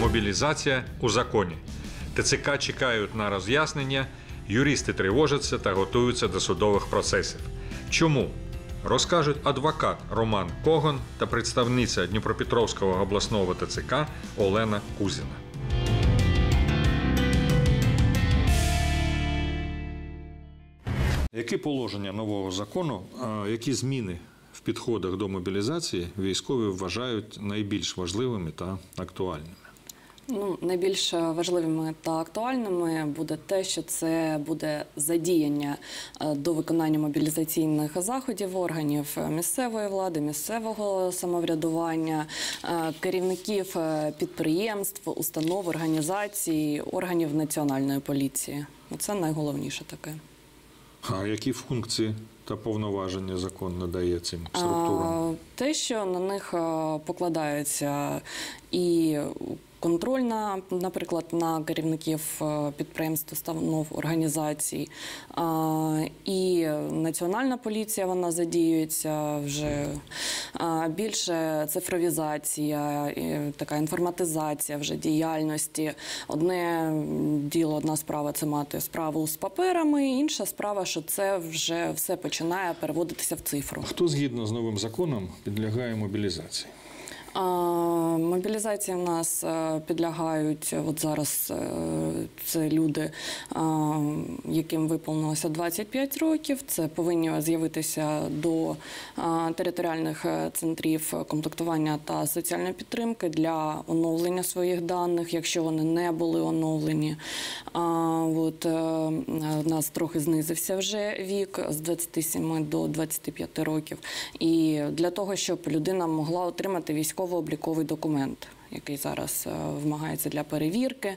Мобілізація у законі. ТЦК чекають на роз'яснення, юристи тривожаться та готуються до судових процесів. Чому? Розкажуть адвокат Роман Коган та представниця Дніпропетровського обласного ТЦК Олена Кузіна. Які положення нового закону, які зміни в підходах до мобілізації військові вважають найбільш важливими та актуальними? Ну, найбільш важливими та актуальними буде те, що це буде задіяння е, до виконання мобілізаційних заходів органів місцевої влади, місцевого самоврядування, е, керівників е, підприємств, установ, організацій, органів національної поліції. Це найголовніше таке. А які функції та повноваження закон надає цим структурам? Те, що на них а, покладаються і контрольна, наприклад, на керівників підприємств, установ, організацій, і національна поліція вона задіюється вже більше цифровізація, така інформатизація вже діяльності. Одне діло, одна справа це мати справу з паперами, інша справа, що це вже все починає переводитися в цифру. Хто згідно з новим законом підлягає мобілізації? Мобілізації в нас е, підлягають от зараз е, це люди, яким виповнилося 25 років. Це повинні з'явитися до територіальних е, центрів комплектування та соціальної підтримки для оновлення своїх даних, якщо вони не були оновлені. От е, в нас трохи знизився вже вік з 27 до 25 років. І для того, щоб людина могла отримати військово-обліковий документ. Який зараз е, вимагається для перевірки.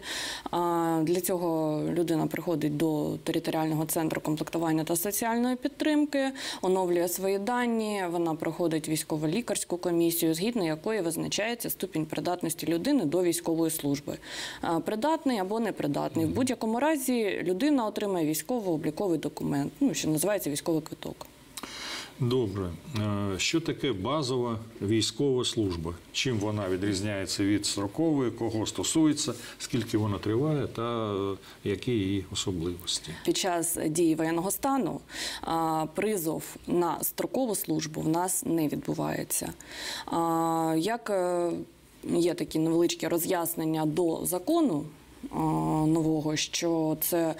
Для цього людина приходить до територіального центру комплектування та соціальної підтримки, оновлює свої дані. Вона проходить військово-лікарську комісію, згідно якої визначається ступінь придатності людини до військової служби. Придатний або непридатний. В будь-якому разі людина отримає військово-обліковий документ, ну що називається військовий квиток. Добре. Е, Що таке базова військова служба? Чим вона відрізняється від строкової, кого стосується, скільки вона триває та е, які її особливості? Під час дії воєнного стану призов на строкову службу в нас не відбувається. Як е, є такі невеличкі роз'яснення до закону. А, Нового, що це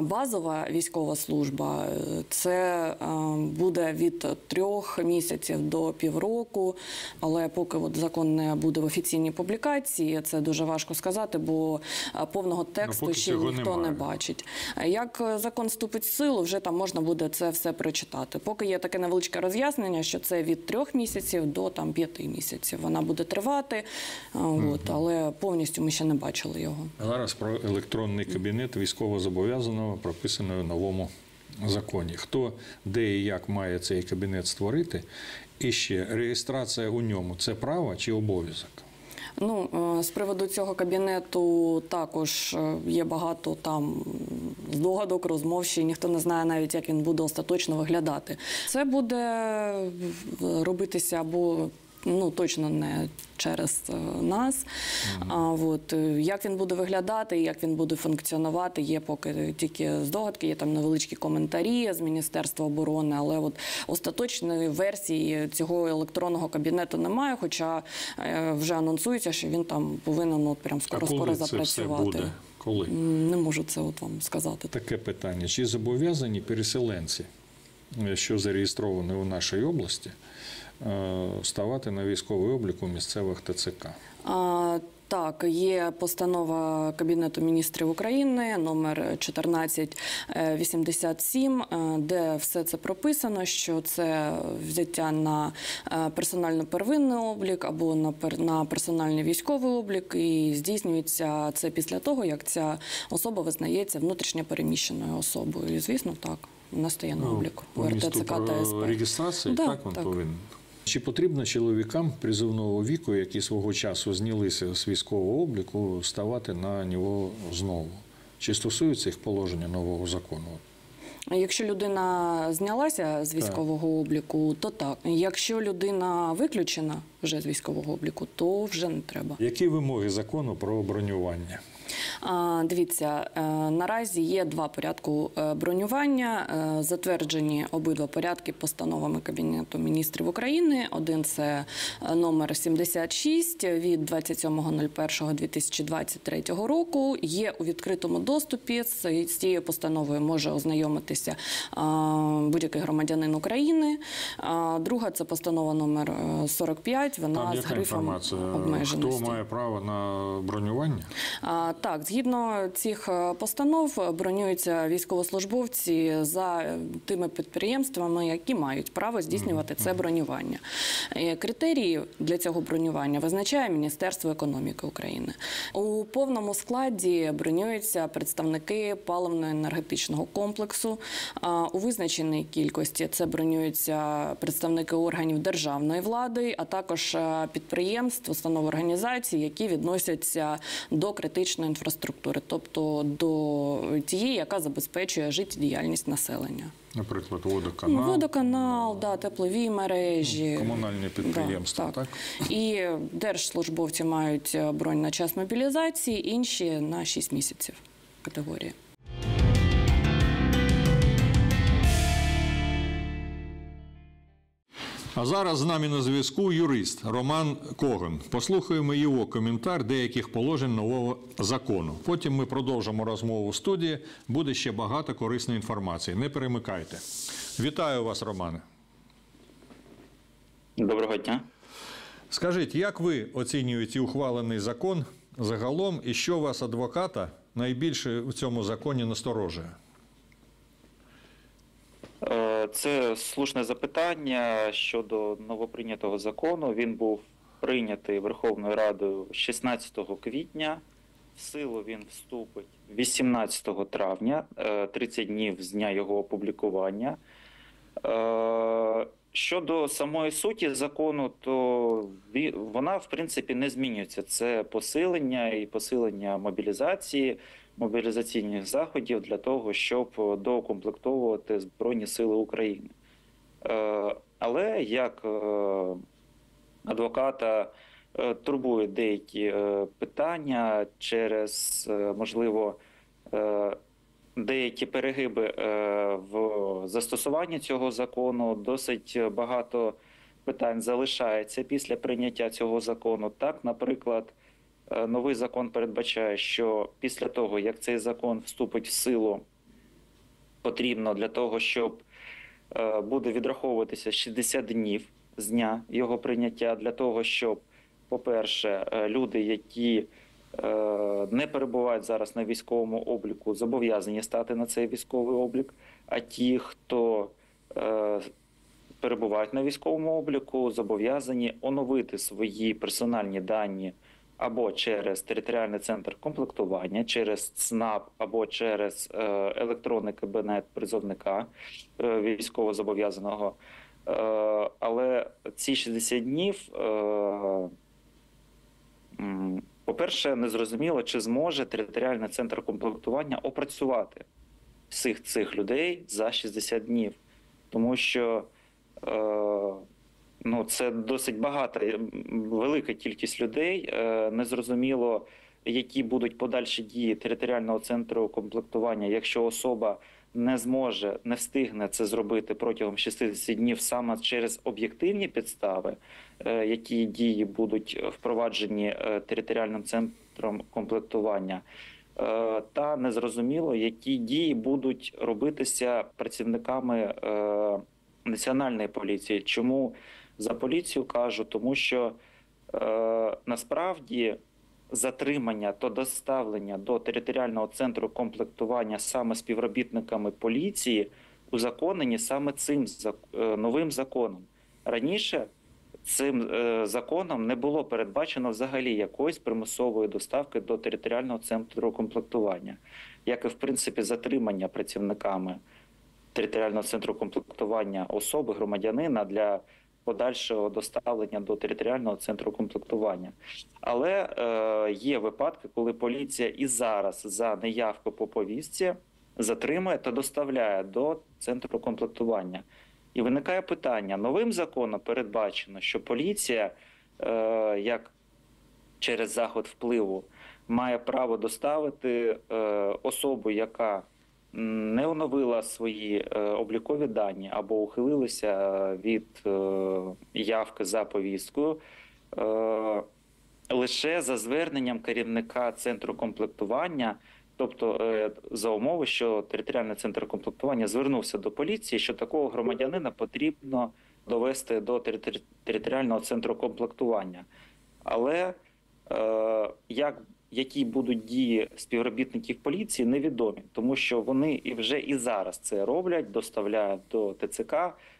базова військова служба, е, це буде від трьох місяців до півроку. Але поки от закон не буде в офіційній публікації, це дуже важко сказати, бо повного тексту поки ще ніхто немає. не бачить. Як е, закон вступить в силу, вже там можна буде це все прочитати. Поки є таке невеличке роз'яснення, що це від трьох місяців до там п'яти місяців. Вона буде тривати, а, от, але повністю ми ще не бачили його. Зараз про електронний кабінет військовозобов'язаного прописано в новому законі. Хто де і як має цей кабінет створити? І ще реєстрація у ньому це право чи обов'язок? Ну, е, з приводу цього кабінету також е, є багато там здогадок, розмов, ще ніхто не знає навіть, як він буде остаточно виглядати. Це буде робитися або ну точно не через е, нас. А от е, як він буде виглядати, як він буде функціонувати, є поки тільки здогадки, є там невеличкі коментарі з Міністерства оборони, але от остаточної версії цього електронного кабінету немає. Хоча е, вже анонсується, що він там повинен от прям скоро а коли скоро це все запрацювати. буде? Коли? Не можу це от вам сказати. Таке питання: чи зобов'язані переселенці, що зареєстровані у нашій області, ставати на військовий облік у місцевих ТЦК? А, так, є постанова Кабінету міністрів України номер 1487, е, де все це прописано, що це взяття на е, персонально-первинний облік або на на персональний військовий облік, і здійснюється це після того, як ця особа визнається внутрішньо переміщеною особою. І, звісно, так, вона стає на облік Ну, РТЦК та СП. реєстрації, Да, так він так. повинен. Чи потрібно чоловікам призовного віку, які свого часу знялися з військового обліку, ставати на нього знову? Чи стосується їх положення нового закону? Якщо людина знялася з військового обліку, то так. Якщо людина виключена вже з військового обліку, то вже не треба. Які вимоги закону про бронювання? Дивіться, е, наразі є два порядку е, бронювання. Е, Затверджені обидва порядки постановами Кабінету міністрів України. Один це номер 76 від 27.01.2023 року. Є у відкритому доступі. З цією постановою може ознайомитися будь-який громадянин України. Друга це постанова номер е, 45. Вона Там з грифом обмеженості. Хто має право на бронювання? Так, згідно цих е, постанов бронюються військовослужбовці за е, тими підприємствами, які мають право здійснювати це бронювання. Е, Критерії для цього бронювання визначає Міністерство економіки України. У повному складі бронюються представники паливно-енергетичного комплексу. У визначеній кількості це бронюються представники органів державної влади, а також е, підприємств, установ організацій, які відносяться до критичної інфраструктури, тобто до тієї, яка забезпечує життєдіяльність населення. Наприклад, Ну, водоканал, Водоканал, да, теплові мережі. комунальні підприємства, Да, так? І держслужбовці мають бронь на час мобілізації, інші на 6 місяців категорії. А зараз з нами на зв'язку юрист Роман Коган. Послухаємо його коментар деяких положень нового закону. Потім ми продовжимо розмову в студії. Буде ще багато корисної інформації. Не перемикайте. Вітаю вас, Романе. Доброго дня. Скажіть, як ви оцінюєте ухвалений закон загалом, і що вас, адвоката, найбільше в цьому законі насторожує? Е, Це слушне запитання щодо новоприйнятого закону. Він був прийнятий Верховною Радою 16 квітня. В силу він вступить 18 травня, е, 30 днів з дня його опублікування. Е, Щодо самої суті закону, то вона в принципі не змінюється. Це посилення і посилення мобілізації, мобілізаційних заходів для того, щоб доукомплектовувати Збройні Сили України. Е, Але як е, адвоката е, турбує деякі питання через, можливо, деякі перегиби в застосуванні цього закону. Досить багато питань залишається після прийняття цього закону. Так, наприклад, новий закон передбачає, що після того, як цей закон вступить в силу, потрібно для того, щоб е, буде відраховуватися 60 днів з дня його прийняття, для того, щоб, по-перше, е, люди, які е, не перебувають зараз на військовому обліку, зобов'язані стати на цей військовий облік. А ті, хто е, перебувають на військовому обліку, зобов'язані оновити свої персональні дані або через територіальний центр комплектування, через ЦНАП, або через е, електронний кабінет призовника е, військовозобов'язаного. Е, але ці 60 днів. По-перше, незрозуміло, чи зможе територіальний центр комплектування опрацювати всіх цих людей за 60 днів, тому що ну, це досить багата, велика кількість людей. Е, незрозуміло, які будуть подальші дії територіального центру комплектування, якщо особа не зможе, не встигне це зробити протягом 60 днів саме через об'єктивні підстави, е, які дії будуть впроваджені е, територіальним центром комплектування. Е, Та незрозуміло, які дії будуть робитися працівниками е, національної поліції. Чому за поліцію кажу? Тому що е, насправді затримання та доставлення до територіального центру комплектування саме співробітниками поліції узаконені саме цим е, новим законом. Раніше цим е, законом не було передбачено взагалі якоїсь примусової доставки до територіального центру комплектування, як і в принципі затримання працівниками територіального центру комплектування особи громадянина для подальшого доставлення до територіального центру комплектування. Але е, є випадки, коли поліція і зараз за неявку по повістці затримує та доставляє до центру комплектування. І виникає питання: новим законом передбачено, що поліція е, як через заход впливу має право доставити е, особу, яка не оновила свої е, облікові дані або ухилилася від е, явки за повісткою. Е, лише за зверненням керівника центру комплектування, тобто за умови, що територіальний центр комплектування звернувся до поліції, що такого громадянина потрібно довести до територіального центру комплектування. Але як, які будуть дії співробітників поліції, невідомі, тому що вони і вже і зараз це роблять, доставляють до ТЦК,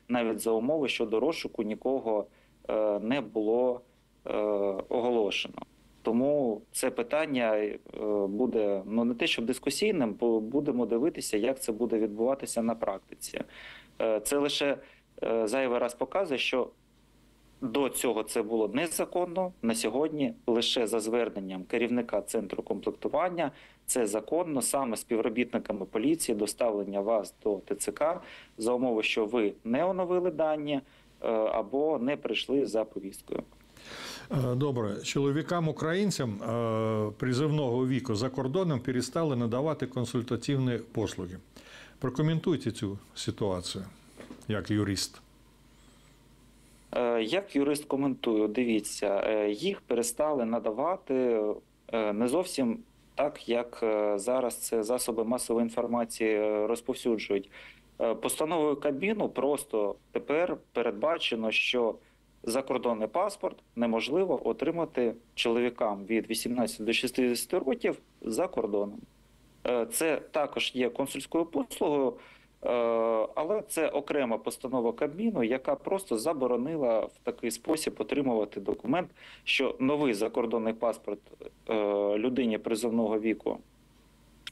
навіть за умови, що до розшуку нікого е, не було е, оголошено. Тому це питання е, буде ну не те, щоб дискусійним, бо будемо дивитися, як це буде відбуватися на практиці. Це лише зайвий раз показує, що до цього це було незаконно. На сьогодні лише за зверненням керівника центру комплектування це законно саме співробітниками поліції доставлення вас до ТЦК за умови, що ви не оновили дані е, або не прийшли за повісткою. Е, Добре, чоловікам українцям е, призивного віку за кордоном перестали надавати консультативні послуги. Прокоментуйте цю ситуацію як юрист. Як юрист коментую, дивіться, е, їх перестали надавати е, не зовсім так, як е, зараз це засоби масової інформації розповсюджують. Постановою Кабміну просто тепер передбачено, що закордонний паспорт неможливо отримати чоловікам від 18 до 60 років за кордоном. Це також є консульською послугою, але це окрема постанова Кабміну, яка просто заборонила в такий спосіб отримувати документ, що новий закордонний паспорт е, людині призовного віку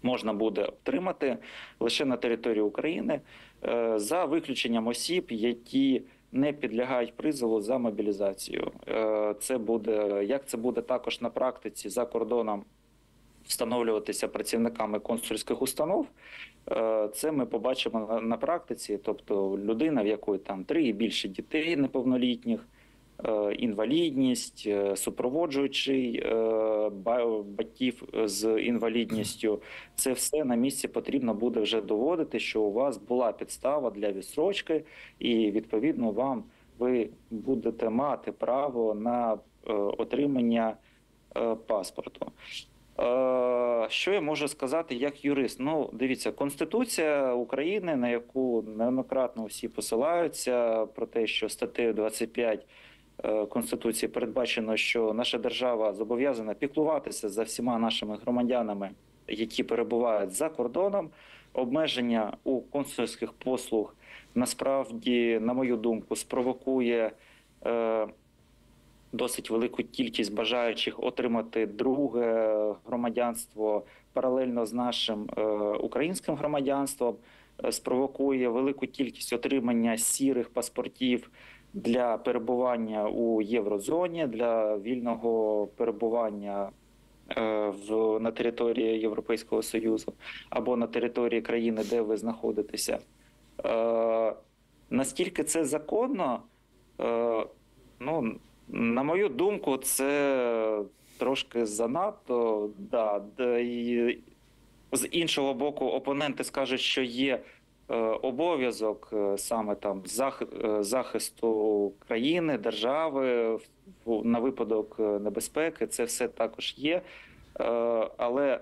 можна буде отримати лише на території України е, за виключенням осіб, які не підлягають призову за мобілізацію. Е, Це буде як це буде також на практиці за кордоном встановлюватися працівниками консульських установ. Е, Це ми побачимо на, практиці, тобто людина, в якої там три і більше дітей неповнолітніх, е, інвалідність, е, супроводжуючий батьків з інвалідністю. Це все на місці потрібно буде вже доводити, що у вас була підстава для відсрочки, і відповідно вам ви будете мати право на отримання паспорту. Е, Що я можу сказати як юрист? Ну, дивіться, Конституція України, на яку неоднократно всі посилаються, про те, що статтею 25 е, Конституції передбачено, що наша держава зобов'язана піклуватися за всіма нашими громадянами, які перебувають за кордоном. Обмеження у консульських послуг насправді, на мою думку, спровокує. Досить велику кількість бажаючих отримати друге громадянство паралельно з нашим е, українським громадянством, е, спровокує велику кількість отримання сірих паспортів для перебування у єврозоні, для вільного перебування. е, В на території Європейського Союзу або на території країни, де ви знаходитеся, е, наскільки це законно, е, ну на мою думку, це трошки занадто. Да, і з іншого боку, опоненти скажуть, що є е, обов'язок е, саме там е, захисту країни, держави на випадок небезпеки. Це все також є. Але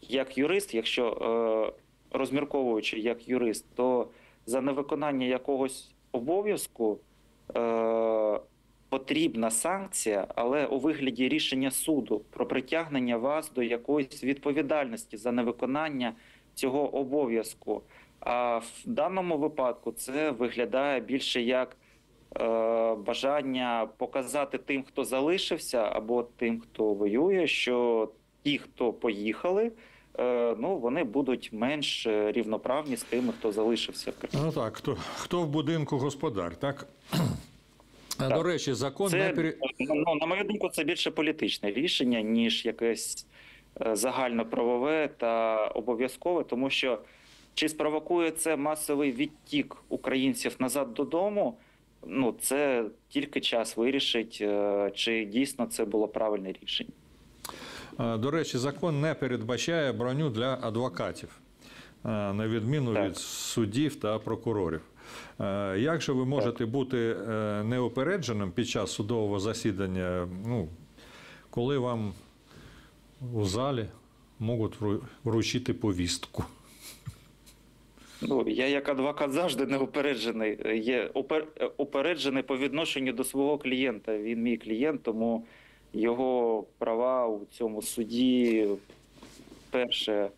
як юрист, якщо розмірковуючи як юрист, то за невиконання якогось обов'язку. Потрібна санкція, але у вигляді рішення суду про притягнення вас до якоїсь відповідальності за невиконання цього обов'язку. А в даному випадку це виглядає більше як е, бажання показати тим, хто залишився, або тим, хто воює, що ті, хто поїхали, е, ну вони будуть менш рівноправні з тими, хто залишився в країні. Ну так, хто, хто в будинку господар, так? А, До речі, закон не Це, пере... ну, на мою думку, це більше політичне рішення, ніж якесь е, загальноправове та обов'язкове, тому що чи спровокує це масовий відтік українців назад додому? ну, це тільки час вирішить, е, чи дійсно це було правильне рішення. Е, До речі, закон не передбачає броню для адвокатів, е, на відміну Так. від суддів та прокурорів. Е, Як же ви можете бути е, неупередженим під час судового засідання, ну, коли вам у залі можуть вручити повістку? Ну, я як адвокат завжди не упереджений. Є е, по відношенню до свого клієнта. Він мій клієнт, тому його права у цьому суді перше,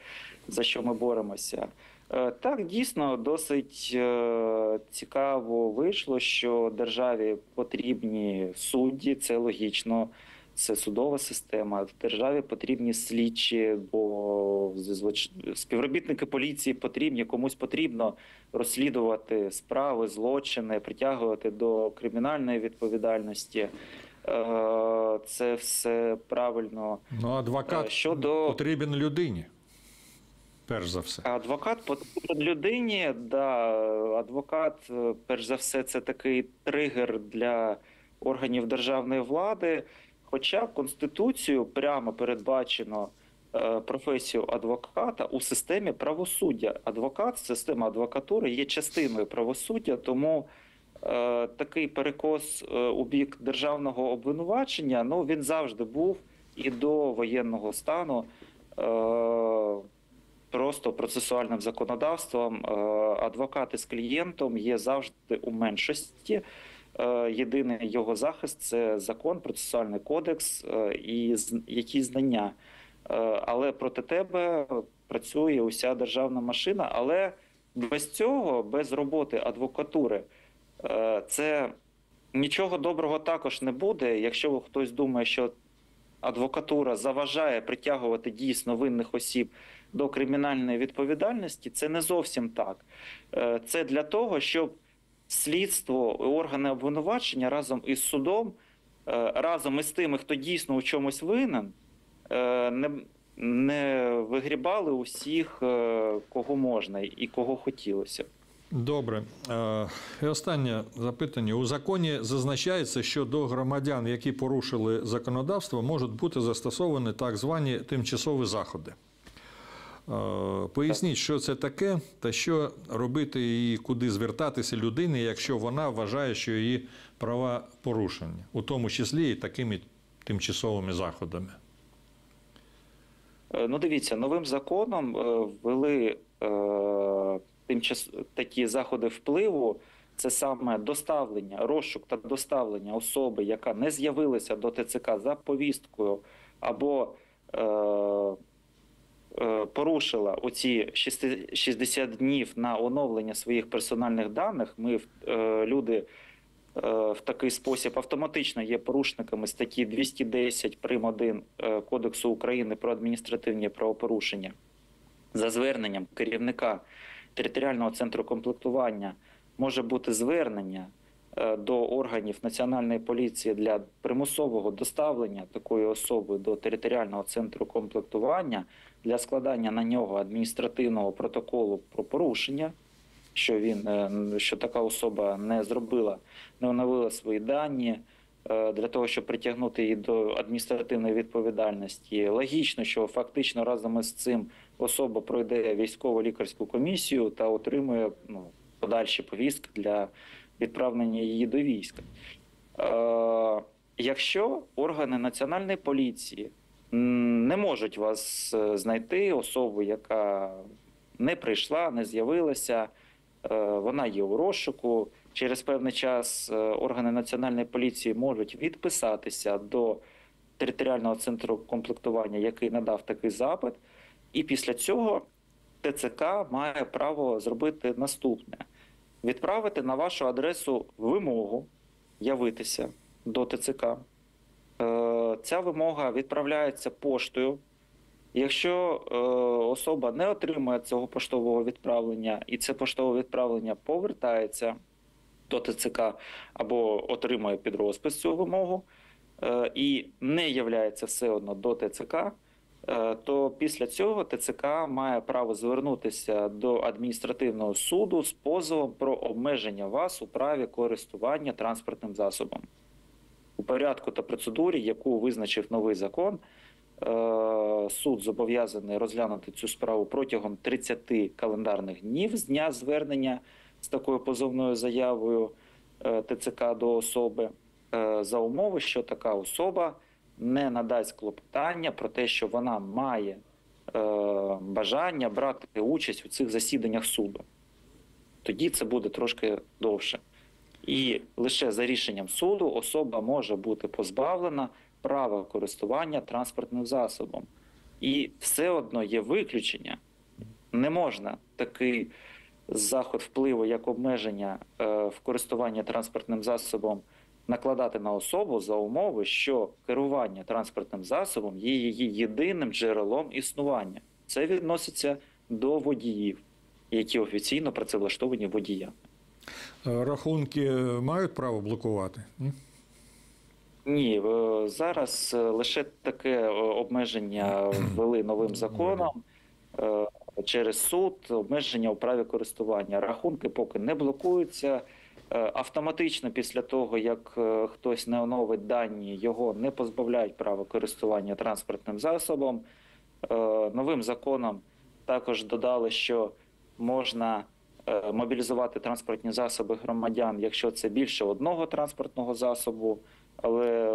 за що ми боремося. Е, Так, дійсно, досить е, цікаво вийшло, що державі потрібні судді, це логічно. Це судова система. В державі потрібні слідчі, бо співробітники поліції потрібні, комусь потрібно розслідувати справи, злочини, притягувати до кримінальної відповідальності. Е, Це все правильно. Ну, адвокат щодо- потрібен людині, перш за все. Адвокат потрібен людині. Да, адвокат, е, перш за все, це такий тригер для органів державної влади. Хоча Конституцією прямо передбачено е, професію адвоката у системі правосуддя. Адвокат, система адвокатури є частиною правосуддя, тому е, такий перекос у бік державного обвинувачення ну, він завжди був і до воєнного стану. Просто процесуальним законодавством е, адвокати з клієнтом є завжди у меншості. Е, Єдиний його захист це закон, процесуальний кодекс е, і які знання. Але проти тебе працює уся державна машина. Але без цього, без роботи адвокатури, це нічого доброго також не буде. Якщо хтось думає, що адвокатура заважає притягувати дійсно винних осіб до кримінальної відповідальності, це не зовсім так. Е, Це для того, щоб слідство, органи обвинувачення разом із судом, е, разом із тими, хто дійсно у чомусь винен, е, не, не вигрібали усіх, кого можна і кого хотілося. Добре. І останнє запитання. У законі зазначається, що до громадян, які порушили законодавство, можуть бути застосовані так звані тимчасові заходи. Е, Поясніть, що це таке, та що робити і куди звертатися людині, якщо вона вважає, що її права порушені, у тому числі і такими тимчасовими заходами. Е, Ну, дивіться, новим законом е, ввели тимчас такі заходи впливу. Це саме доставлення, розшук та доставлення особи, яка не з'явилася до ТЦК за повісткою, або порушила оці 60 60 днів на оновлення своїх персональних даних. Ми е, люди е, в такий спосіб автоматично є порушниками статті 210 прим. 1 е, Кодексу України про адміністративні правопорушення за зверненням керівника територіального центру комплектування може бути звернення е, до органів національної поліції для примусового доставлення такої особи до територіального центру комплектування для складання на нього адміністративного протоколу про порушення, що він е, що така особа не зробила, не оновила свої дані. е, Для того щоб притягнути її до адміністративної відповідальності, логічно, що фактично разом із цим особа пройде військово-лікарську комісію та отримує ну, подальші повістки для відправлення її до війська. Е, якщо органи національної поліції не можуть вас е, знайти, особу, яка не прийшла, не з'явилася, е, вона є у розшуку. Через певний час органи національної поліції можуть відписатися до територіального центру комплектування, який надав такий запит, і після цього ТЦК має право зробити наступне: відправити на вашу адресу вимогу явитися до ТЦК. Е, Ця вимога відправляється поштою. Якщо е, особа не отримує цього поштового відправлення, і це поштове відправлення повертається до ТЦК або отримує під розпис цю вимогу, е, і не являється все одно до ТЦК, то після цього ТЦК має право звернутися до адміністративного суду з позовом про обмеження вас у праві користування транспортним засобом. У порядку та процедурі, яку визначив новий закон, е, суд зобов'язаний розглянути цю справу протягом 30 календарних днів з дня звернення з такою позовною заявою е, ТЦК до особи е, за умови, що така особа не надасть клопотання про те, що вона має е, бажання брати участь у цих засіданнях суду. Тоді це буде трошки довше. І лише за рішенням суду особа може бути позбавлена права користування транспортним засобом. І все одно є виключення. Не можна такий заход впливу, як обмеження е, в користуванні транспортним засобом, накладати на особу за умови, що керування транспортним засобом є її єдиним джерелом існування. Це відноситься до водіїв, які офіційно працевлаштовані водіями. Е, Рахунки мають право блокувати? Ні? Ні, е, зараз е, лише таке обмеження ввели новим законом через суд, обмеження у праві користування. Рахунки поки не блокуються. Е, Автоматично після того, як е, хтось не оновить дані, його не позбавляють права користування транспортним засобом. Е, Новим законом також додали, що можна мобілізувати транспортні засоби громадян, якщо це більше одного транспортного засобу. Але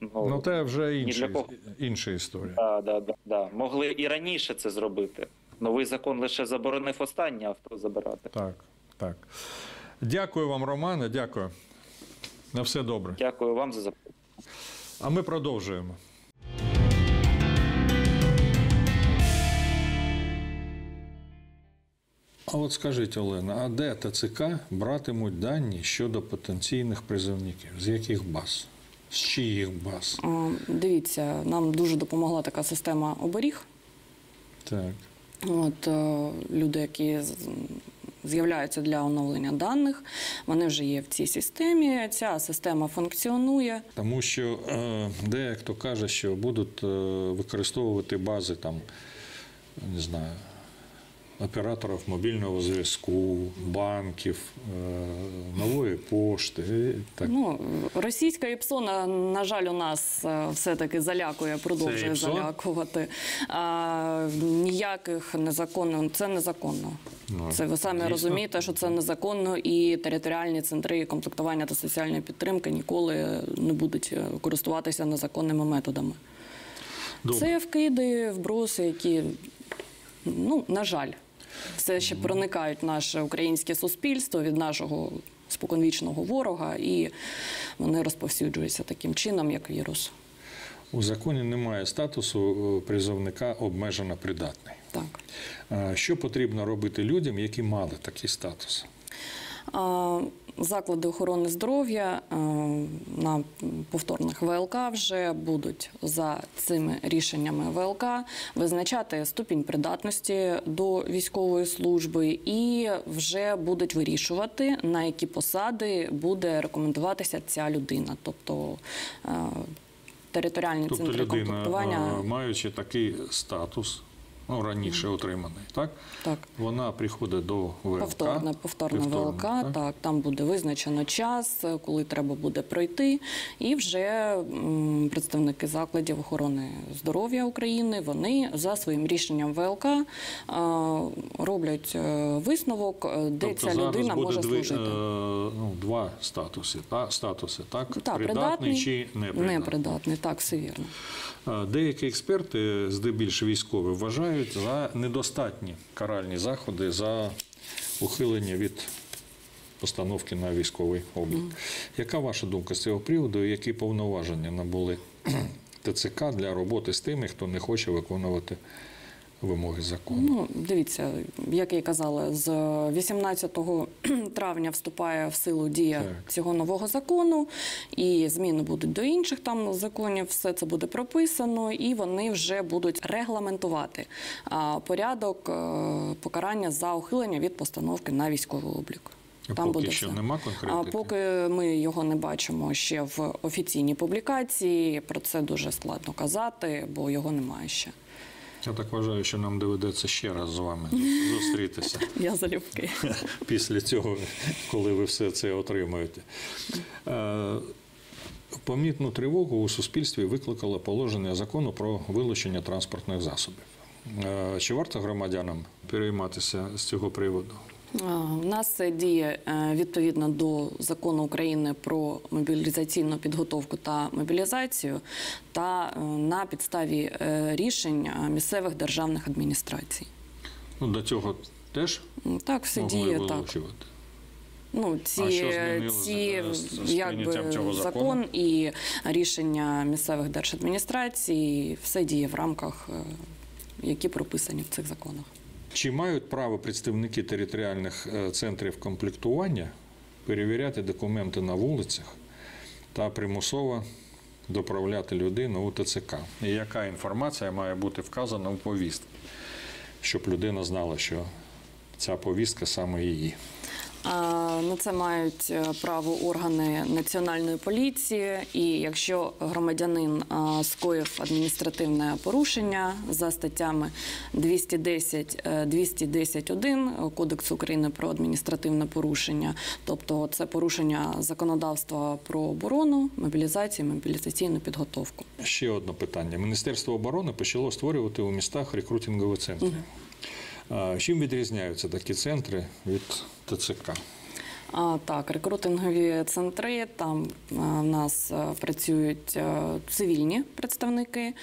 ну, Ну, це вже інша, для кого. інша історія. да, да, да, да. могли і раніше це зробити. Новий закон лише заборонив останнє авто забирати. Так, так. Дякую вам, Романе, дякую. На все добре. Дякую вам за запитання. А ми продовжуємо. А от скажіть, Олена, а де ТЦК братимуть дані щодо потенційних призовників? З яких баз? З чиїх баз? Дивіться, нам дуже допомогла така система оберіг. Так. От е, люди, які з'являються для оновлення даних, вони вже є в цій системі. Ця система функціонує. Тому що е, дехто каже, що будуть е, використовувати бази там, не знаю, операторів мобільного зв'язку, банків, е, нової пошти. Так. Ну, російська ІПСО, на, жаль, у нас е, все-таки залякує, продовжує залякувати. А, ніяких незаконно, це незаконно. Ну, Це ви самі дійсно. розумієте, що це незаконно, і територіальні центри комплектування та соціальної підтримки ніколи не будуть е, користуватися незаконними методами. Добре. Це вкиди, вброси, які, ну, на жаль, все ще проникають в наше українське суспільство від нашого споконвічного ворога, і вони розповсюджуються таким чином, як вірус. У законі немає статусу е, призовника обмежено придатний. Так. Що потрібно робити людям, які мали такий статус? Заклади охорони здоров'я е, на повторних ВЛК вже будуть за цими рішеннями ВЛК визначати ступінь придатності до військової служби і вже будуть вирішувати, на які посади буде рекомендуватися ця людина. Тобто е, територіальні Тобто центри людина, комплектування. е, маючи такий статус, ну, раніше отриманий, так? Так. Вона приходить до ВЛК. Повторне Повторне, ВЛК, так? так. там буде визначено час, коли треба буде пройти. І вже м, представники закладів охорони здоров'я України вони за своїм рішенням ВЛК е, роблять е, висновок, е, де Тобто ця зараз людина буде може дві, служити. е, ну, два статуси, та, статуси, так? Так, придатний чи непридатний. непридатний, так, все вірно. Деякі експерти, здебільшого військові, вважають за недостатні каральні заходи за ухилення від постановки на військовий облік. Яка ваша думка з цього приводу? і Які повноваження набули ТЦК для роботи з тими, хто не хоче виконувати вимоги закону? Ну, дивіться, як я казала, з 18 травня вступає в силу дія Так. цього нового закону, і зміни будуть до інших там законів. Все це буде прописано, і вони вже будуть регламентувати порядок е, покарання за ухилення від постановки на військовий облік. Там поки буде що все. нема А конкретики? поки ми його не бачимо ще в офіційній публікації, про це дуже складно казати, бо його немає ще. Я так вважаю, що нам доведеться ще раз з вами зустрітися. Я залюбки. після цього, коли ви все це отримаєте. Е, Помітну тривогу у суспільстві викликало положення закону про вилучення транспортних засобів. Е, Чи варто громадянам перейматися з цього приводу? У нас це діє е, відповідно до закону України про мобілізаційну підготовку та мобілізацію та е, на підставі е, рішень е, місцевих державних адміністрацій. Ну, до цього теж Так, все могли діє так. Ну, ці, А що ці з- якби, цього закон і рішення місцевих держадміністрацій, все діє в рамках, е, які прописані в цих законах. Чи мають право представники територіальних е, центрів комплектування перевіряти документи на вулицях та примусово доправляти людину у ТЦК? І яка інформація має бути вказана у повістці, щоб людина знала, що ця повістка саме її? На це мають е, право органи національної поліції, і якщо громадянин скоїв адміністративне порушення за статтями 210, е, 210.1 Кодексу України про адміністративне порушення, тобто це порушення законодавства про оборону, мобілізацію, мобілізаційну підготовку. Ще одне питання. Міністерство оборони почало створювати у містах рекрутингові центри. А Чим відрізняються такі центри від ТЦК? А, так, рекрутингові центри. Там а, в нас а, працюють а, цивільні представники.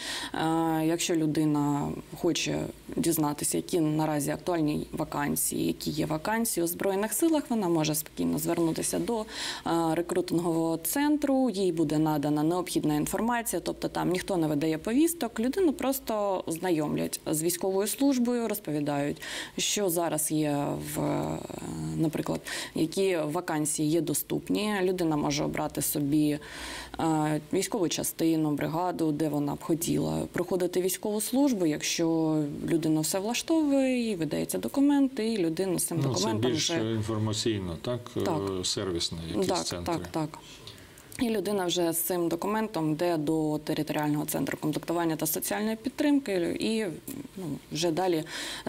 Якщо людина хоче дізнатися, які наразі актуальні вакансії, які є вакансії у збройних силах, вона може спокійно звернутися до рекрутингового центру. Їй буде надана необхідна інформація, тобто там ніхто не видає повісток. Людину просто знайомлять з військовою службою, розповідають, що зараз є в, е, наприклад, які вакансії є доступні. Людина може обрати собі е, військову частину, бригаду, де вона б хотіла проходити військову службу. Якщо людину все влаштовує, їй видається документи, і людина з цим Ну, це документом більш вже інформаційно, так? Так. сервісний Сервісні якісь так, центри. так, так. І людина вже з цим документом йде до територіального центру комплектування та соціальної підтримки, і ну, вже далі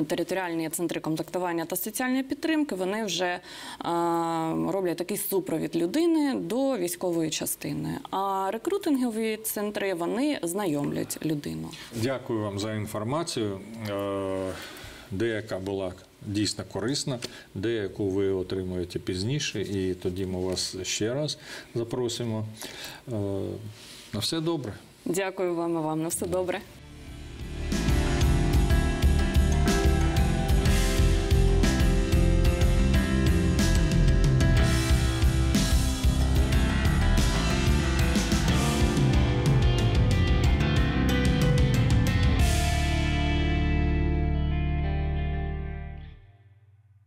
територіальні центри комплектування та соціальної підтримки вони вже а, роблять такий супровід людини до військової частини. А рекрутингові центри вони знайомлять людину. Дякую вам за інформацію. Е, Деяка була дійсно корисна, деяку ви отримуєте пізніше, і тоді ми вас ще раз запросимо. Е, На все добре. Дякую вам і вам. На все добре.